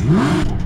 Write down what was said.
Hmm?